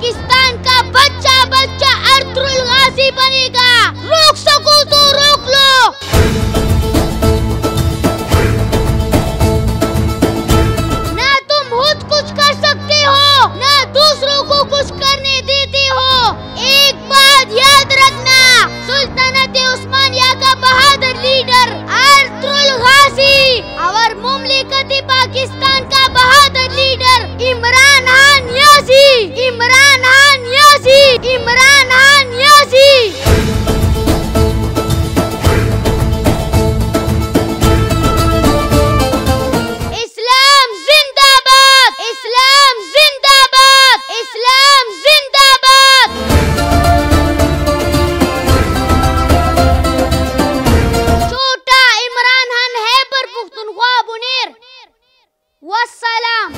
पाकिस्तान का बच्चा selam.